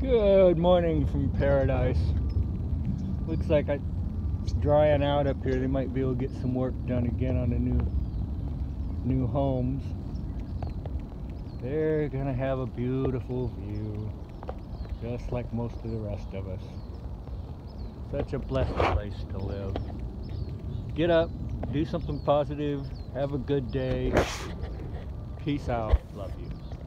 Good morning from paradise. Looks like it's drying out up here. They might be able to get some work done again on the new new homes. They're gonna have a beautiful view, just like most of the rest of us. Such a blessed place to live. Get up, do something positive, have a good day. Peace out. Love you.